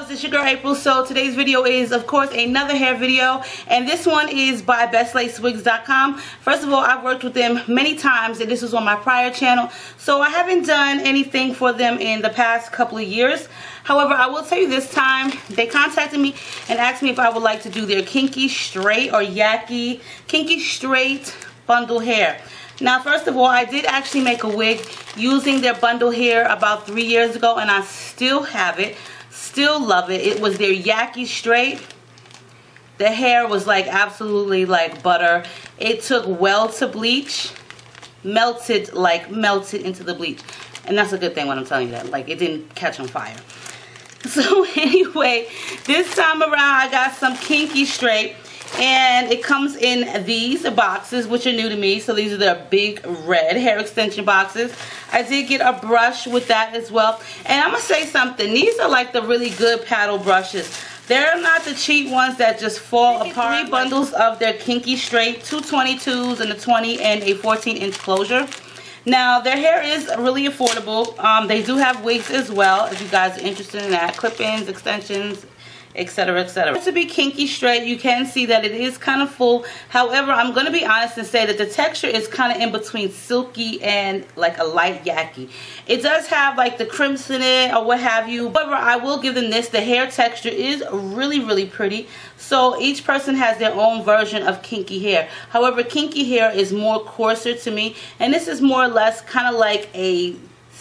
loves it's your girl April. So today's video is of course another hair video. And this one is by bestlacewigs.com first of all I've worked with them many times and this was on my prior channel. So I haven't done anything for them in the past couple of years. However I will tell you this time they contacted me and asked me if I would like to do their kinky straight or yaki kinky straight bundle hair. Now, first of all, I did actually make a wig using their bundle hair about three years ago, and I still have it. Still love it. It was their Yaki Straight. The hair was like absolutely like butter. It took well to bleach. Melted, like melted into the bleach. And that's a good thing when I'm telling you that. Like it didn't catch on fire. So anyway, this time around I got some Kinky Straight and it comes in these boxes which are new to me so these are the big red hair extension boxes I did get a brush with that as well. And I'm gonna say something. These are like the really good paddle brushes. They're not the cheap ones that just fall apart. three bundles of their kinky straight two 22s and a 20 and a 14 inch closure. Now their hair is really affordable. Um, they do have wigs as well if you guys are interested in that. Clip-ins extensions etc etc to be kinky straight you can see that it is kind of full. However i'm going to be honest and say that the texture is kind of in between silky and like a light yaki it does have like the crimps in it or what have you however i will give them this. The hair texture is really really pretty. So each person has their own version of kinky hair. However kinky hair is more coarser to me and this is more or less kind of like a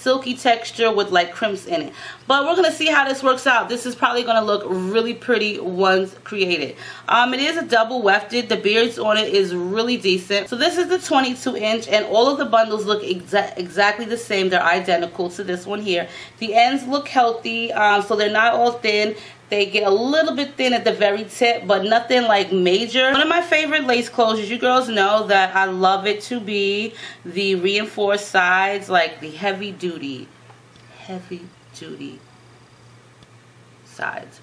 silky texture with like crimps in it. But we're going to see how this works out. This is probably going to look really pretty once created. Um, it is a double wefted. The beards on it is really decent. So this is the 22 inch and all of the bundles look exa exactly the same. They're identical to this one here. The ends look healthy um, so they're not all thin. They get a little bit thin at the very tip, but nothing like major. One of my favorite lace closures, you girls know that I love it to be the reinforced sides, like the heavy duty, heavy duty sides.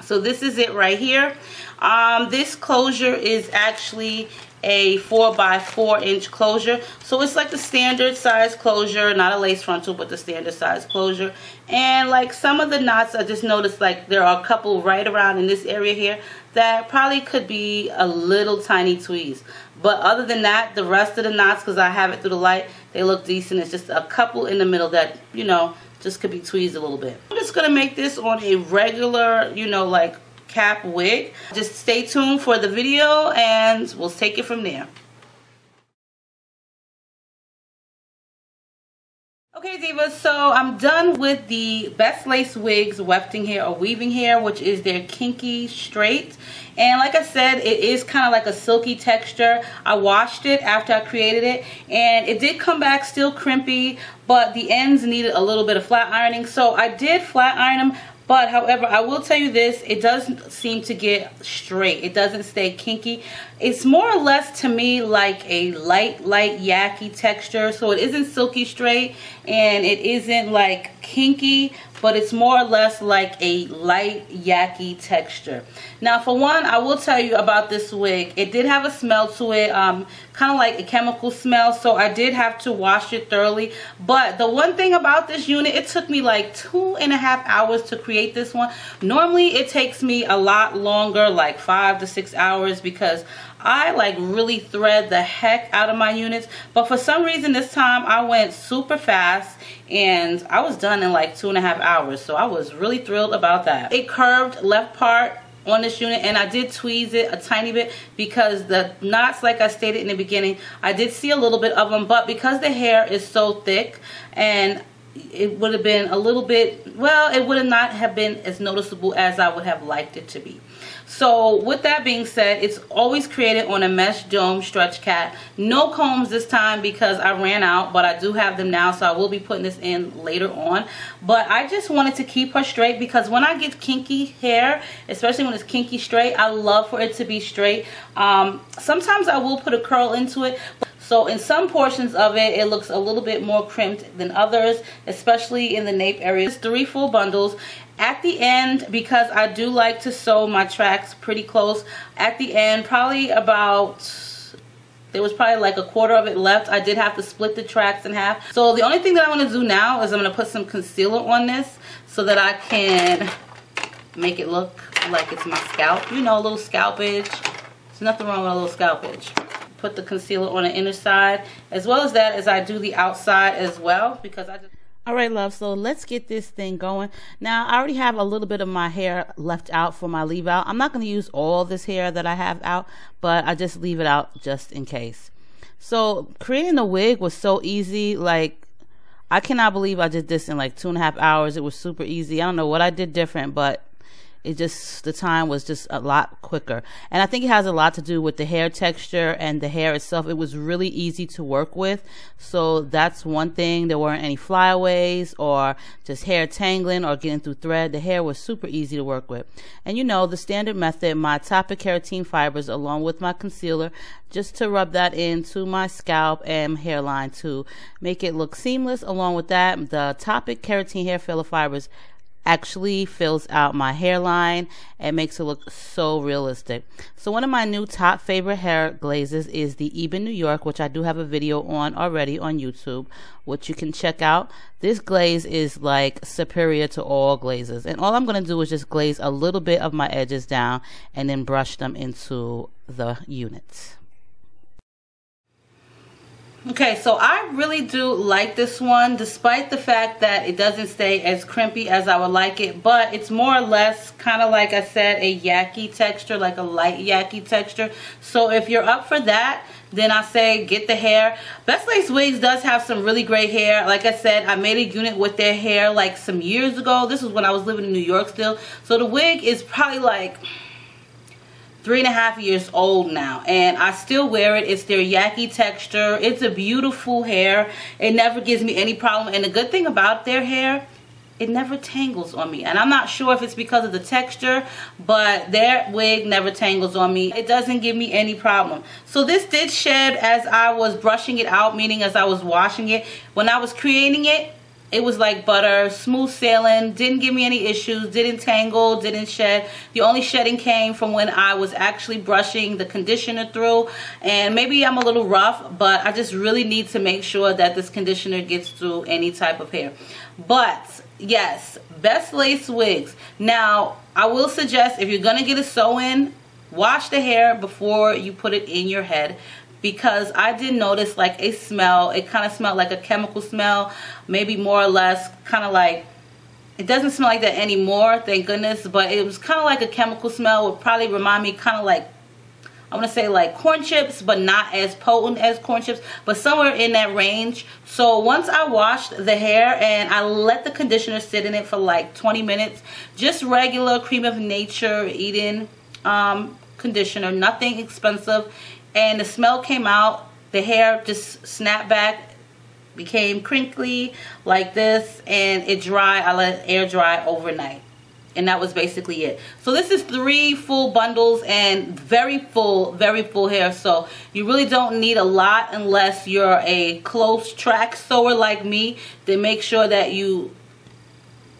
So this is it right here. Um, this closure is actually a 4 by 4 inch closure. So it's like the standard size closure, not a lace frontal, but the standard size closure. And like some of the knots, I just noticed like there are a couple right around in this area here that probably could be a little tiny tweeze. But other than that, the rest of the knots, because I have it through the light, they look decent. It's just a couple in the middle that, you know, just could be tweezed a little bit. I'm just going to make this on a regular, you know, like cap wig. Just stay tuned for the video and we'll take it from there. Okay divas, so I'm done with the Best Lace Wigs wefting hair or weaving hair, which is their kinky straight. And like I said, it is kind of like a silky texture. I washed it after I created it and it did come back still crimpy, but the ends needed a little bit of flat ironing. So I did flat iron them, but however, I will tell you this, it doesn't seem to get straight. It doesn't stay kinky. It's more or less to me like a light, light yaki texture. So it isn't silky straight and it isn't like kinky, but it's more or less like a light yaki texture. Now for one, I will tell you about this wig. It did have a smell to it, um, kind of like a chemical smell, so I did have to wash it thoroughly. But the one thing about this unit, it took me like two and a half hours to create this one. Normally it takes me a lot longer, like five to six hours because I like really thread the heck out of my units. But for some reason this time I went super fast and I was done in like two and a half hours. So I was really thrilled about that. It curved left part on this unit and I did tweeze it a tiny bit because the knots like I stated in the beginning I did see a little bit of them but because the hair is so thick and it would have been a little bit well it would have not have been as noticeable as I would have liked it to be so with that being said, it's always created on a mesh dome stretch cap. No combs this time because I ran out, but I do have them now, so I will be putting this in later on. But I just wanted to keep her straight because when I get kinky hair, especially when it's kinky straight, I love for it to be straight. Um, sometimes I will put a curl into it. So in some portions of it, it looks a little bit more crimped than others, especially in the nape areas. Three full bundles. At the end, because I do like to sew my tracks pretty close, at the end, probably about there was probably like a quarter of it left. I did have to split the tracks in half. So the only thing that I want to do now is I'm going to put some concealer on this so that I can make it look like it's my scalp. You know, a little scalpage. There's nothing wrong with a little scalpage. Put the concealer on the inner side as well as that as I do the outside as well because I just all right, love. So let's get this thing going. Now, I already have a little bit of my hair left out for my leave out. I'm not going to use all this hair that I have out, but I just leave it out just in case. So creating the wig was so easy. Like, I cannot believe I did this in like two and a half hours. It was super easy. I don't know what I did different, but it just the time was just a lot quicker. And i think it has a lot to do with the hair texture and the hair itself. It was really easy to work with. So that's one thing. There weren't any flyaways or just hair tangling or getting through thread. The hair was super easy to work with. And you know the standard method my Toppik keratin fibers along with my concealer just to rub that into my scalp and hairline to make it look seamless. Along with that the Toppik keratin hair filler fibers actually fills out my hairline and makes it look so realistic. So one of my new top favorite hair glazes is the Ebin New York, which I do have a video on already on YouTube, which you can check out. This glaze is like superior to all glazes. And all I'm going to do is just glaze a little bit of my edges down and then brush them into the units. Okay, so I really do like this one, despite the fact that it doesn't stay as crimpy as I would like it, but it's more or less kind of like I said, a yaki texture, like a light yaki texture. So if you're up for that, then I say get the hair. Best Lace Wigs does have some really great hair. Like I said, I made a unit with their hair like some years ago. This was when I was living in New York still. So the wig is probably like three and a half years old now and I still wear it. It's their yaki texture. It's a beautiful hair. It never gives me any problem and the good thing about their hair it never tangles on me and I'm not sure if it's because of the texture but their wig never tangles on me it doesn't give me any problem so this did shed as I was brushing it out meaning as I was washing it when I was creating it it was like butter, smooth sailing, didn't give me any issues, didn't tangle, didn't shed. The only shedding came from when I was actually brushing the conditioner through. And maybe I'm a little rough, but I just really need to make sure that this conditioner gets through any type of hair. But yes, best lace wigs. Now, I will suggest if you're going to get a sew-in, wash the hair before you put it in your head because I did notice like a smell. It kind of smelled like a chemical smell, maybe more or less kind of like, it doesn't smell like that anymore, thank goodness, but it was kind of like a chemical smell. Would probably remind me kind of like, I want to say like corn chips, but not as potent as corn chips, but somewhere in that range. So once I washed the hair and I let the conditioner sit in it for like 20 minutes, just regular Creme of Nature Eden um, conditioner, nothing expensive and the smell came out. The hair just snapped back became crinkly like this and it dried I let air dry overnight. And that was basically it. So this is three full bundles and very full very full hair. So you really don't need a lot unless you're a close track sewer like me then make sure that you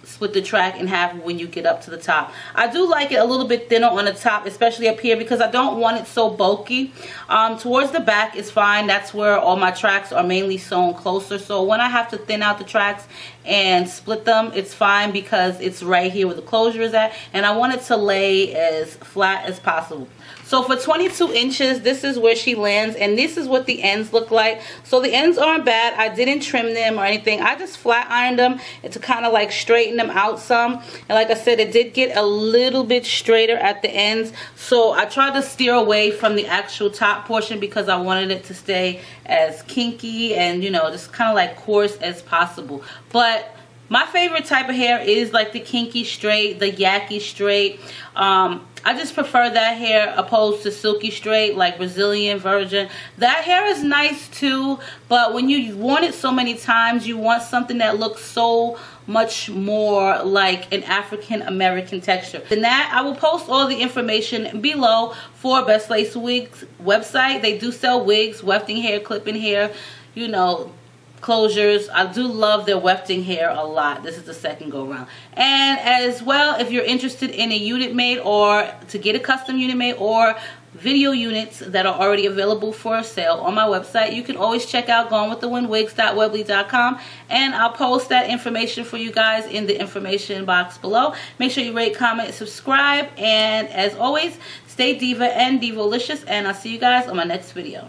split the track in half when you get up to the top. I do like it a little bit thinner on the top, especially up here because I don't want it so bulky. Um, towards the back is fine. That's where all my tracks are mainly sewn closer. So when I have to thin out the tracks and split them, it's fine because it's right here where the closure is at. And I want it to lay as flat as possible. So for 22 inches, this is where she lands. And this is what the ends look like. So the ends aren't bad. I didn't trim them or anything. I just flat ironed them to kind of like straighten them out some. And like I said, it did get a little bit straighter at the ends. So I tried to steer away from the actual top portion because I wanted it to stay as kinky and, you know, just kind of like coarse as possible. But my favorite type of hair is like the kinky straight, the yaki straight. Um, I just prefer that hair opposed to silky straight like Brazilian virgin. That hair is nice too, but when you want it so many times, you want something that looks so much more like an African American texture. Than that, I will post all the information below for Best Lace Wigs website. They do sell wigs, wefting hair, clipping hair, you know, closures. I do love their wefting hair a lot. This is the second go round. And as well, if you're interested in a unit made or to get a custom unit made or video units that are already available for sale on my website. You can always check out gonewiththewindwigs.weebly.com and I'll post that information for you guys in the information box below. Make sure you rate, comment, subscribe, and as always, stay diva and divolicious, and I'll see you guys on my next video.